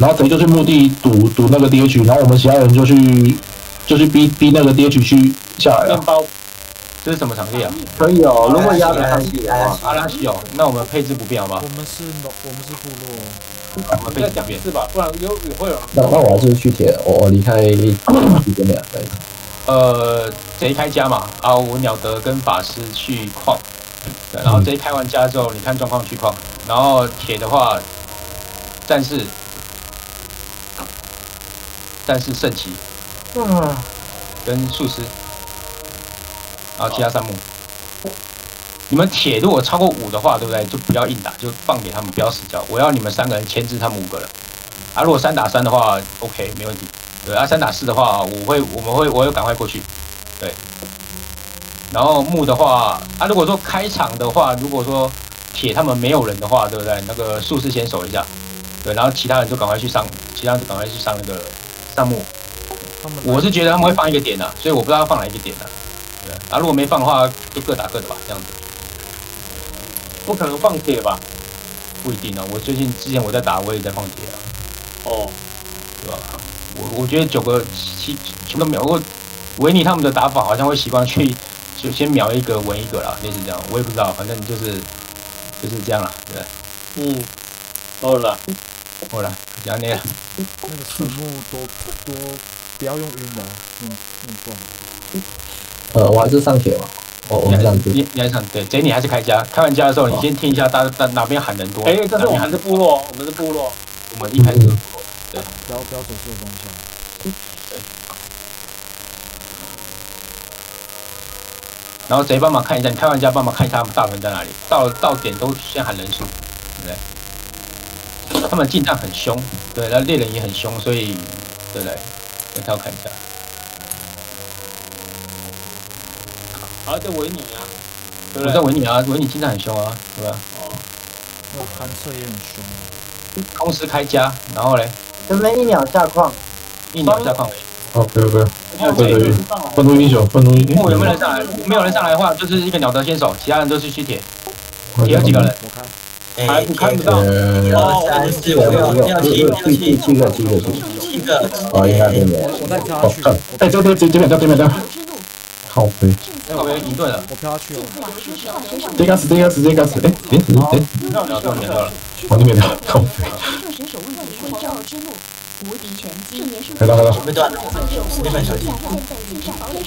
然后贼就去墓地堵堵那个 DH，然后我们其他人就去就去逼逼那个 DH 去下来了。面包这是什么场地啊？可以哦，如果压得上去的话，阿拉西哦，那我们配置不变好不好我？们是农，我们是部落，我们配再置不变。讲一次吧，不然有也会有人那那我还是去铁，我我离开一点点，对，呃，贼开家嘛，啊，我鸟德跟法师去矿，对，然后贼开完家之后，你看状况去矿，然后铁的话，战士，战士圣骑啊，跟术师，然后其他三木。你们铁如果超过五的话，对不对？就不要硬打，就放给他们，不要死掉。我要你们三个人牵制他们五个人。啊，如果三打三的话，OK，没问题。对啊，三打四的话，我会我们会我会赶快过去。对。然后木的话，啊，如果说开场的话，如果说铁他们没有人的话，对不对？那个术士先守一下，对，然后其他人就赶快去上，其他人就赶快去上那个上木。他们我是觉得他们会放一个点的、所以我不知道要放哪一个点的、对，啊，如果没放的话，就各打各的吧，这样子不可能放铁吧？不一定啊。我最近之前我在打，我也在放铁啊，哦，对吧？我我觉得九个七全都秒过，维尼他们的打法好像会习惯去就先秒一个稳一个啦，类似这样，我也不知道，反正就是就是这样啦，对。嗯，够了啦，后来讲你了，那个树木多多，不要用晕的，用用断。呃，我还是上铁嘛，我我你还们这样子，你你还是想对，贼你还是开家，开完家的时候，你先听一下大大哪边喊人多。哎，这是我们的部落，我们是部落，我们一开始对不要不要走错方向。然后贼帮忙看一下，你开完家帮忙看一下他们大门在哪里，到到点都先喊人数，对不对？他们近战很凶，对，然后猎人也很凶，所以对不对？我要看一下，好，这维尼啊，对我在不对？维尼啊，维尼近战很凶啊，对吧？那个寒彻也很凶啊。同时开家，然后嘞，能不能一秒下矿，一秒下矿尾。好，不要不要，要对对对愤怒英雄，愤怒英雄有没有人，上来？没有人上来的话，就是一个鸟德先手，其他人都是去铁。铁有几个人？我看还不看不到，一二，三四五六六七六七个七个七个，七个，哦，应该对的，我再飘下去，，哎，这这这这边这边掉，靠背，那我们赢对了，我飘下去了。这个死这个死这个死，哎，哎，让你然后都免掉了。往那边掉，靠背，选手问题徽章之路，无敌拳击，年数来到来到，被断了，史蒂芬小心。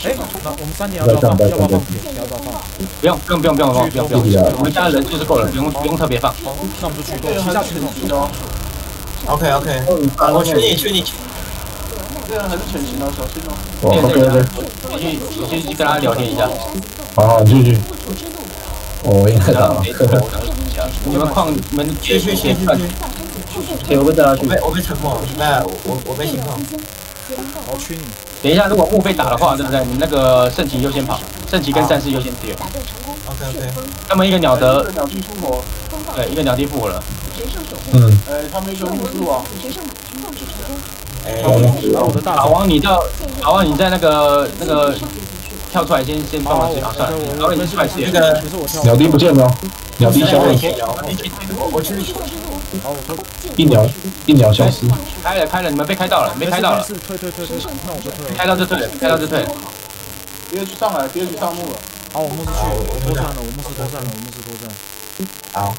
哎，那我们三点要不要放？要不要放？铁？要不要放？不用不用不用不用不用。不用不用，我们现在人数是够了，不用不用特别放。好，那我们就去七下去头。OK OK，我去你去你。去，这人还是全形哦，小心哦。哦，OK OK，你去你去去跟他聊天一下，好好，继续，我应该打了，你们矿你们去去去去去，铁我不掉下去我被，我被沉默，没有我我被情况，好，去你。等一下，如果木被打的话，对不对？你那个圣骑优先跑，圣骑跟战士优先敌人。OK OK，他们一个鸟德，鸟地复活，对，一个鸟地复活了。嗯，呃，他们一个木柱啊，哎。老王，你到老王，你在那个那个跳出来先先帮好，忙吃啊，算了，我老王你出来吃那那个。鸟滴不见了，鸟滴消失，我我去。一鸟一鸟消失，开了开了，你们被开到了，没开到了，是退退退退，那我就退了。开到就退了，开到就退了。第二去上来，第二去上路了。好，我牧师去，我脱战了，我牧师脱战了，我牧师脱战。好，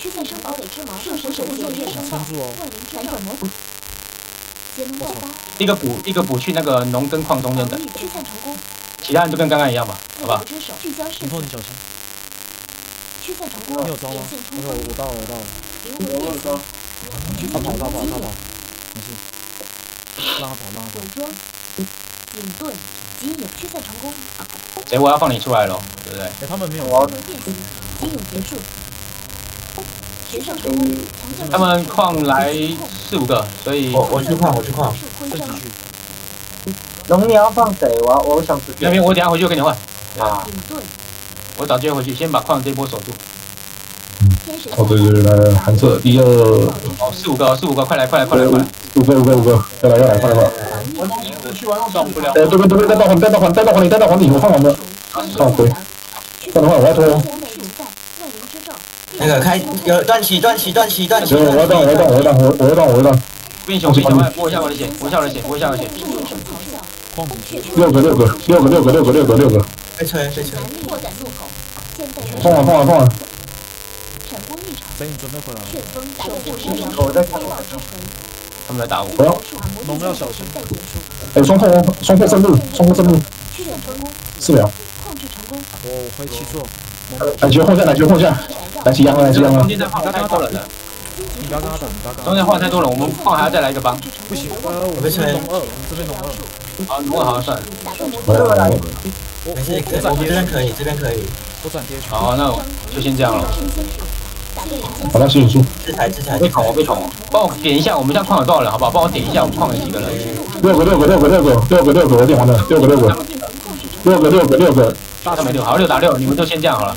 驱散生堡垒之矛，射手守护夜夜撑住哦。万灵反转魔法，节能爆发，一个补一个补去那个农耕矿中间的防，御驱散成功，其他人都跟刚刚一样吧，好吧？之手聚焦视以后你小心，驱散成功，你有招吗连线？冲我到了，我到了。灵魂变形，他跑，他跑，他跑，没事。让他跑，让他跑伪。装，隐遁，极影驱散成功，哎我要放你出来了，对不对？哎，他们没有。我灵魂变形，极影结束，决胜成功，强他们矿来四五个，所以我我去矿我去矿。龙你要放谁？我要我想直接那边我等下回去就跟你换，啊，我找机会回去，先把矿这一波守住。天神哦对对对，来来，寒彻一二哦，四五个，四五个，快来快来快来快来！五个五个五个，要来要来，快来快来！玩东西不去玩，上不了。哎，这边这边带到黄带到黄带到黄里带到黄里，我放完了，靠背，不然的话我要拖，那个开有断起断起断起断起行，，我要断我要断我要断我我要断我要断，变熊变熊，摸一下我的血，摸一下我的血，摸一下我的血。矿子去，六个六个六个六个六个六个六个，被吹被吹，扩展路口，现在放了放了放完，闪光异常，等你准备回来我在他们来打我，不要，龙要小心。再结束，哎，双破哦，双破正路，双破正路，四秒，控制成功，我回七座，龙来球后下，来球后下，来齐阳了，来齐阳了。中，间的放太多人了，你不要跟他打，你不要跟他中间话太多了，我们放还要再来一个帮。不行，呃，我们这边龙二，我们这边龙二，好，如果好像算了。回来我没事，我我我这转接，边可以，这边可以，我转接去。好，那我就先这样了。好了，吸引术，制裁制裁我被捅，我被捅，帮我点一下，我们现在矿有多少人？好不好？帮我点一下，我们矿有几个人？六个六个六个六个六个六个，我点完了，六个六个六个六个六个，大上没六，好，六打六，你们就先这样好了。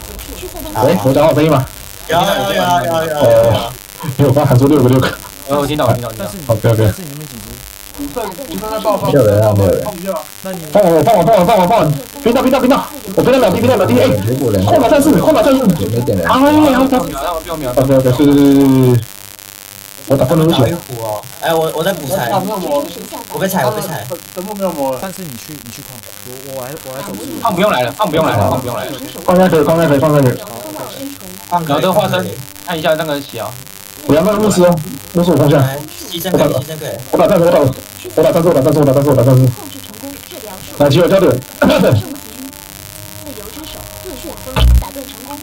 喂，我讲好声音吗？有有有有有有哦，因为我刚喊说六个六个呃，我听到，我听到，我听到但是。你，，OK OK，没有人啊没有人放一下，那你放我放我放我放我放我，冰到冰到冰到，我冰到秒滴冰到秒滴，哎，结果两空打战士，空打战士，没点燃，哎呀，他不秒，让我不要秒。OK OK，对对对对对，我打不打一行，虎哦，哎我我在补柴他，没有魔，我被踩我被踩，神木没有魔了，但是你去你去矿，我我来我来走路。放不用来了，放不用来了，放不用来了。放下可以，放下可以，放下可以，放然后这个化身，看一下那个血啊。我要那个牧师哦，牧师我放下，来牺牲可以牺牲可以，我打战士，我打我打战士，我打战士，我打战士，我打战士，控制成功，治疗术，来，机会交点，升级，自由之手，自旋风，打断成功，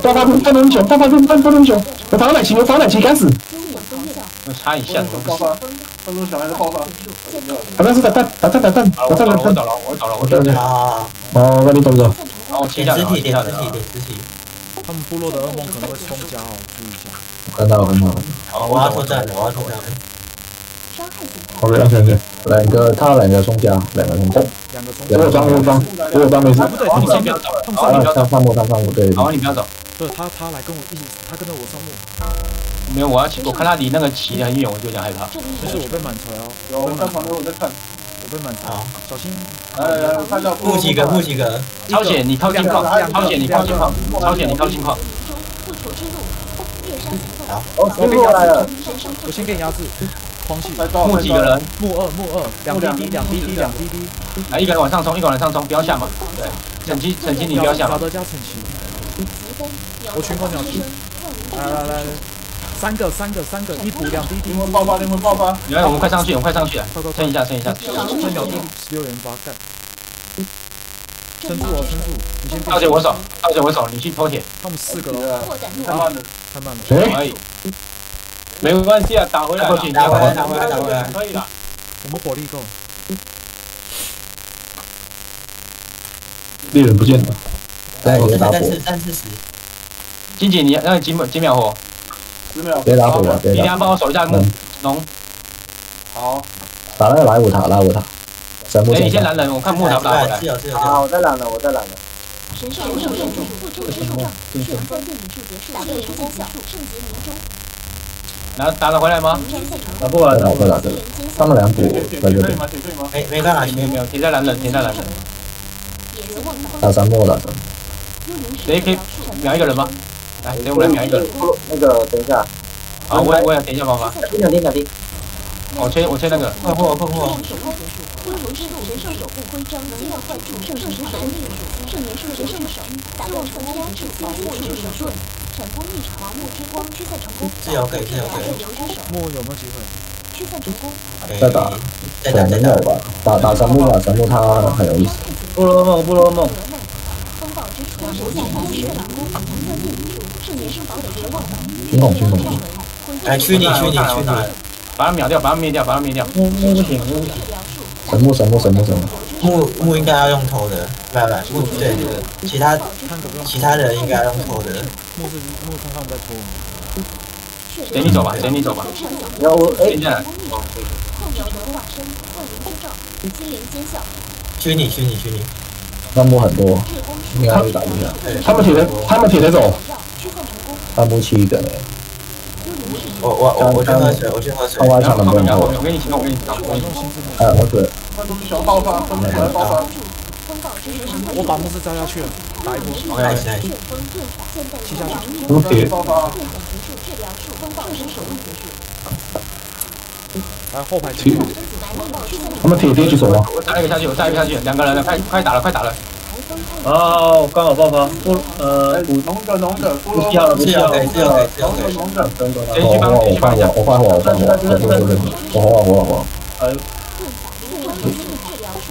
爆发分分英雄，爆发分分分英雄，我打奶骑，我打奶骑，该死，经典风效，我插一下，分爆发，分出小孩的爆发，打战士打蛋打蛋打打蛋打蛋，我找了，我找了，我找了，我找了。啊，哦，那你懂的，好，我切下来，我点肢体切下来。点肢体点肢体，他们部落的噩梦可能会冲加哦，注意一下。看到看到，好，我要我脱战了，我要脱战，OK，安全点，两个他两个冲加，两个冲加，两个冲我有张，我有张，我有张没事哎，不对，你先不要，走，好，你啊不要走，上上木上上木对，好，你不要走。对。他他来跟我一起，他跟着我上木，没有，我要骑，我看他离那个骑很远，我就有点害怕。就是我被满锤哦，有我在旁边我在看，我被满锤好，小心。来来来，我看到木几个。木几个，超险，你靠近矿，超险，你靠近矿，超险，你靠近矿。复仇之路，猎杀行动，哦，师傅来了，神圣我先给你压制，狂气，木几个人，木二木二，两滴滴两滴滴两滴滴，来一个人往上冲，一个人往上冲，不要下嘛。对，整期整期你不要下嘛。马德加我群狂鸟击，来来来，三个三个三个，一补两滴滴。灵，魂爆发，灵魂爆发，原来我们快上去，我们快上去。了，快快快。撑一，下，撑一下。这秒滴十六连发干，撑住哦撑住，你先倒借我手，倒借我手，你去偷铁。他们四个了，太慢了，太慢了，谁？可以，没关系啊，打回来了，打回来打回来打回来，可以了。我们火力够，猎人不见了，再直接打火但是，但是死，金姐，你那几秒几秒火？十秒别，打火了，直接打，你等下帮我守一下木农。好，打那个莱五塔莱五塔，神木哎，你先拦人，我看木头打回来。是。是是好，我在拦了，我在拦了。神圣神圣神圣复仇之杖，旋风电影术结束，打断成功效，圣洁凝中，然后打得回来吗？打不来打不来这个，他们两补铁铁在这边铁可以吗？铁可以吗？没没办法去，没有没有，停在蓝人，停在蓝人。打三木打三木，谁可以秒一个人吗？来，给我们来秒一个人。那个，等一下，好，我也我也等一下方法。两滴两滴，我切我切那个。困惑困惑，守护结束，恢复之路，神圣守护徽章，能量灌注，圣圣神神力，圣元术神圣手，打断成功，赤金护持手顺，闪光异常，盲目之光，驱散成功，木有没有机会？驱散成功，再打再打再打。吧，打打神木吧，神木他很有意思，部落梦，部落梦，风暴之初，神下法师成功，红色电影术，圣元圣堡垒绝望岛，军统军统，来驱你去你去你，把他秒掉，把他灭掉，把他灭掉。木木不行，木不行，神木神木神木神木，木木应该要用偷的，不不木对对对，其他其他人应该要用偷的，木是木是他们在偷，等你走吧，等你走吧。然后我哎现，在控制成化身，万灵之杖，精灵尖笑，驱你驱你驱你，那木很多，应该会打一下，他们铁的，他们铁的走，驱散成功，那木七个呢，幽灵视我我我我去喝水，我去喝水看，外场能不能投后面后面，？我给你启动，我给你启动，我给你启动。呃，而且分出爆发！我把木司砸下去，打一波，砸下去，砸下去。我们铁爹就走吧，下一个下去，下一个下去，两个人了，快快打了，快打了。哦，刚好爆发。呃，补龙的龙的，补好了，补好了，补好了。好，我我我换我换火，我换火，我换火，我换火，我换火。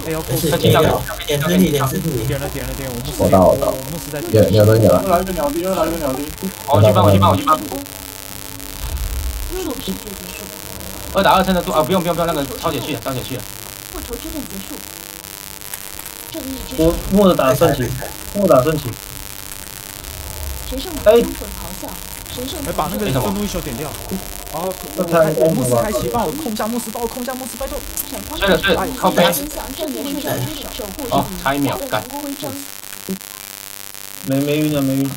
哎要扣没事，他进到点掉，点肢体，点肢体，点了点了点，我牧师我到我到我牧师在你你要多点了又，来一个鸟滴，又来一个鸟滴，我去帮，我去帮，我去帮。二打二撑得住啊！不用不用不用，那个超姐去了，超姐去了。复仇之战结束。正义之我手，默的打圣骑，默打圣骑。神圣哎生存咆哮，神圣哎把那个什么愤怒一球点掉。好，我我我开启，帮我控下牧师，帮我控下牧师，拜托。睡了睡了，靠边。好，差一秒，干。没没晕了没晕。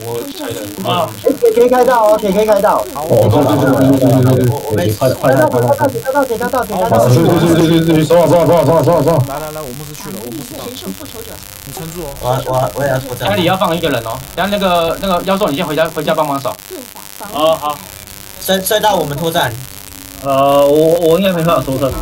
我开的啊，可以开到哦，可以开到。好，对对对对对对对对，我没快快到快到快到快到快到快到。对对对对对对，走走走走走走。来来来，我牧师去了，我牧师。选手复仇者，你撑住哦。我我我也要。家里要放一个人哦，然后那个那个妖兽，你先回家回家帮忙扫。自法防御。啊好。摔摔到我们脱战，呃，我我应该没办法脱身。路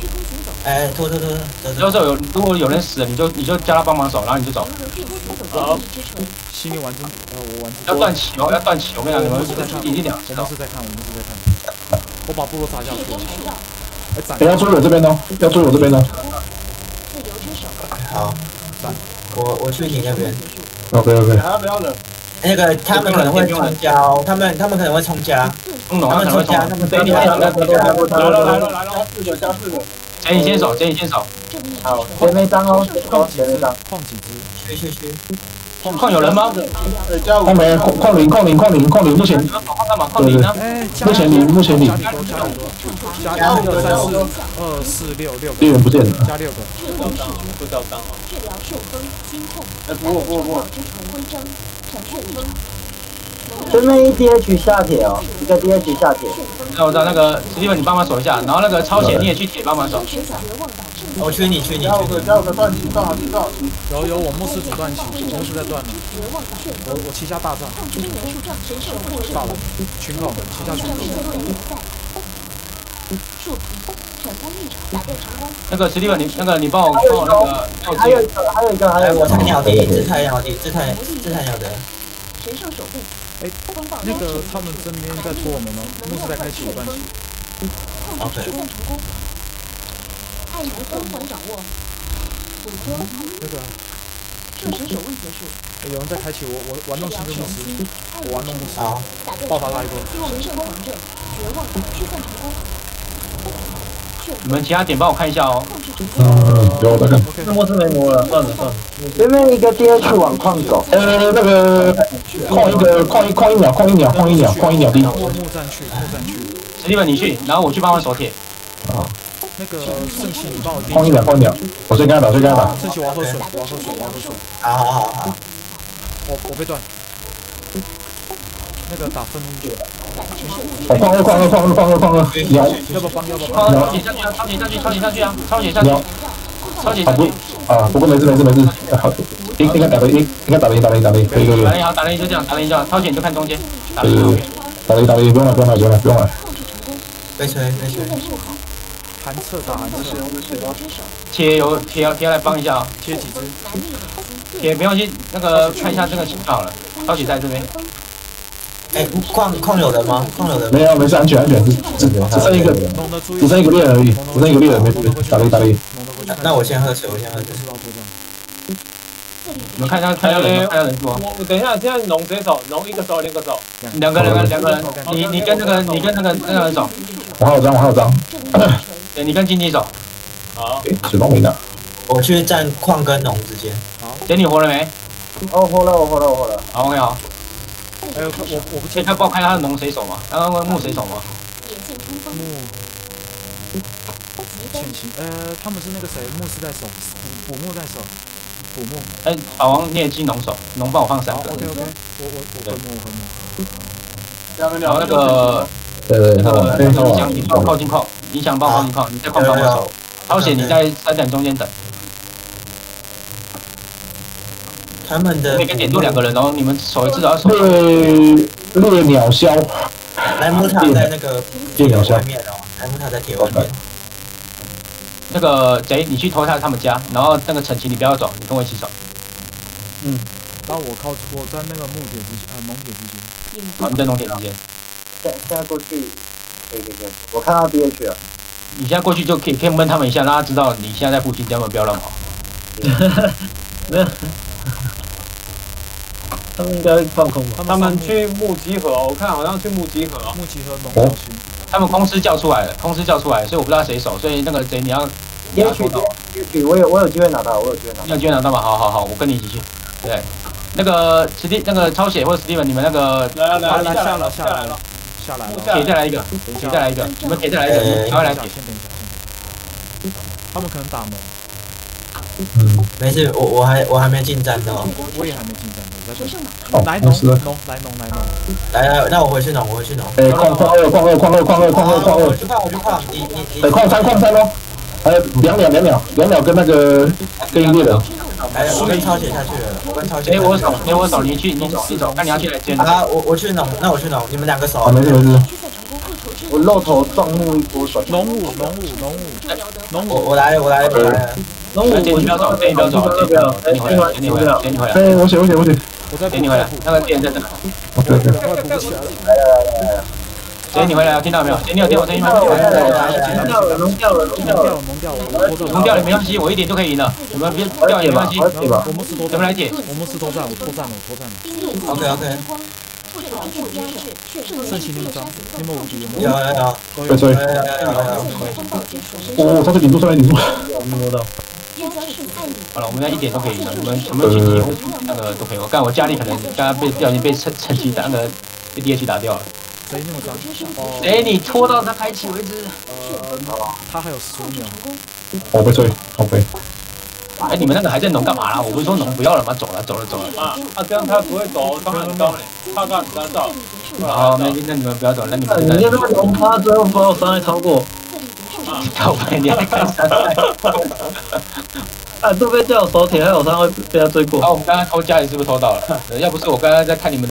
虚空行走，哎，脱脱脱脱脱，妖兽有如果有人死了，你就你就叫他帮忙守，然后你就走。融合巨空行走，正义之锤，心里玩真，呃，我玩要断旗哦，要断旗！我跟你讲，你们已经两次了我们是在看，我们是在看。我把部落砸下去哎要追我这边哦，要追我这边哦。自由之手，好，我我去你那边，OK OK，还要不要忍？那个他们可能会冲交，他们他们可能会冲家，嗯，他他可能会们冲家，他冲。们所以你还想要来了来了来了，加四个，加四个，捡你先手，捡你先手。好，锤，前面张哦，矿几只前面张，，矿几只，去去去，矿有人吗？矿没矿矿零矿零矿零矿零，目前你们跑矿干嘛？矿零呢？目前零目前零加里多，加里多，加一二三四二四六六个，猎人不见了。加六个，治疗视觉，不知道刚好。治疗受风、心痛，哎，不我不我不前面一 DH 下铁哦，一个 DH 下铁，那我知道那个史蒂文，你帮忙守一下，然后那个超险你也去铁帮忙守。我去你去你去加五个，加我个断旗，断好旗，断好，有有我牧师主断起，我牧师在断了，绝望岛旋我我旗下大战抗击元素杖，神圣护士到了，群口旗下群口，那个史蒂文，你那个你帮我帮我那个。还有一个还有一个还哎，有一个我才鸟的，这太鸟的，这太这太鸟的，神圣守护，哎那个他们这边在拖我们吗，牧师在开启我断起，抗击实战成功，爱与疯狂掌握，捕捉，那个射神守卫结束，哎有人在开启我我玩弄神之牧师，我玩弄牧师，好，打断爆发那一波，神圣狂阵，绝望岛驱散成功，你们其他点帮我看一下哦。嗯，有我在看。我是没魔了，算了算了。前面一个 DH 往矿走，呃，那个矿一个矿一矿一秒矿一秒矿一秒矿一秒地。我木战区，末战区，史蒂文你去，然后我去帮忙守铁。那个圣骑你帮我矿一秒矿一秒，我先跟他打，先跟他打。圣骑我要喝水，我要喝水，我要喝水，好好好好，我我被断。那个打愤怒一球，哦，矿二矿二矿二矿二矿二，鸟要不要帮？要不要帮？超姐下去啊！超姐下去，超姐下去啊！超姐下去，超姐下去。啊，不过没事没事没事，好，应应该打得应应该打得赢打得赢打得赢，可以可以打得，好，打得赢就这样，打得赢就好。超姐你就看中间，打得对对对。，打得赢打得赢，不用了不用了不用了不用了。控制成功，被吹被吹，寒彻打寒彻，自由之手，铁有铁铁来帮一下啊！贴几只？难逆两击，铁没关系，那个看一下这个情况好了。超姐在这边，哎，矿矿有人吗？矿有人吗？没有没事，安全安全，只只只剩一个只剩一个猎人而已，只剩一个猎人，没事，打得赢打得赢。弄得回去那。我先喝水，我先喝水。你们看一下看一下人，看一下人数啊。等一下，现在农谁手？农一个手，两个手。两个人，两个人，你你跟那个你跟那个那个人走，我还有张我还有张，对，你跟经济走。好，诶，水光明的，我去站矿跟龙之间。姐你活了没？哦，活了我活了我活了，好，OK 好。哎，我我我不先看帮我看一下他的农谁手嘛，然后木谁手嘛。木疾潜，行，呃，他们是那个谁，牧师在手，捕捕木在手，捕木。哎，法王你也进农手，农帮我放三个。，OK OK，我我我回木我回木。两个然后那，个对对，他那个往那影响往你帮我靠近矿，你想帮我靠近矿，你在矿帮我守。超险你在三点中间等，他们的每个点都两个人，然后你们守一至少要守。猎猎鸟枭，莱姆塔在那个猎鸟枭外面哦，莱姆塔在铁外面。那个贼，你去偷他他们家，然后那个陈奇你不要走，你跟我一起走。然后我靠，我在那个木铁之间，呃，农铁之间，好，你在农田之间，现现在过去，可以可以可以，我看到 DH 了，你现在过去就可以可以闷他们一下，让他知道你现在在附近，这样他们不要乱跑。他们应该放空吧？他们去木集河，我看好像去木集河哦。木吉和农小区。他们公司叫出来了，公司叫出来了，所以我不知道谁守，所以那个贼你要你要 DH 拖到，DH，我有我有机会拿到，我有机会拿到。你有机会拿到吗？好好好，我跟你一起去。对，那个史蒂那个抄写或者史蒂文，你们那个来来来，来下来了下来了下来了，下来了，铁再来一个，等一下，铁再来一个，你们铁再来一个，你们赶快来铁。先等一下，先等一下。他们可能打门，嗯，没事，我我还我还没进战斗。我也还没进战斗，我在等。哦来，农公司了。农来农来农，来来，那我回去弄，我回去弄。哎，矿矿二，矿二，矿二，矿二，矿二，矿二。我去矿，我去矿。你你你哎，，矿三，矿三哦。还有两秒，两秒，两秒跟那个跟音乐的。哎，我跟超姐下去了，我跟超姐。哎，我守，哎，我守，你去，你走，你走，看你要去来接。啊，我我去弄，那我去弄，你们两个守好，。没事没事。我露头撞木一波手，农五农五农五农五，我我来了，我来了，我来了。龙五，姐你不要走，姐你不要走，姐你不要走，姐你回来，姐你回来，姐你回来，哎，我写我写我写。我在姐你回来，那个店在这。OK OK。快补不起来了。姐你回来，听到没有？姐你有听我声音吗？龙掉了，龙掉了，龙掉了。农掉了农掉了，没关系，我一点都可以赢的，你们别掉也没关系。我要解吧。我们是拖战，咱们来解，我们是拖战，我拖战了，我拖战了。OK OK，圣圣骑你们张，你们无敌有没有有？有有都有。对对。有有有有。风暴之术，哦，他是顶住，上来顶住。摸到。月将是爱你。好了，我们要一点都可以赢的，你们什么狙击那个都可以。我干，我家里可能刚刚被不小心被趁趁机打那个被 DH 打掉了。谁那么张？哦，哎，你拖到他开启为止。呃，他还有十五秒。我被追，好飞。哎，你们那个还在农干嘛啦？我不是说农不要了吗？走了，走了，走了。啊啊，这样他不会走，他很高嘞，他刚很干燥。好，那那你们不要走，那你们就在你那个龙他最后把我伤害超过，靠背，你还看山寨？啊，都被叫手铁，还有他会被他追过啊，。我们刚刚偷家里是不是偷到了？要不是我刚刚在看你们。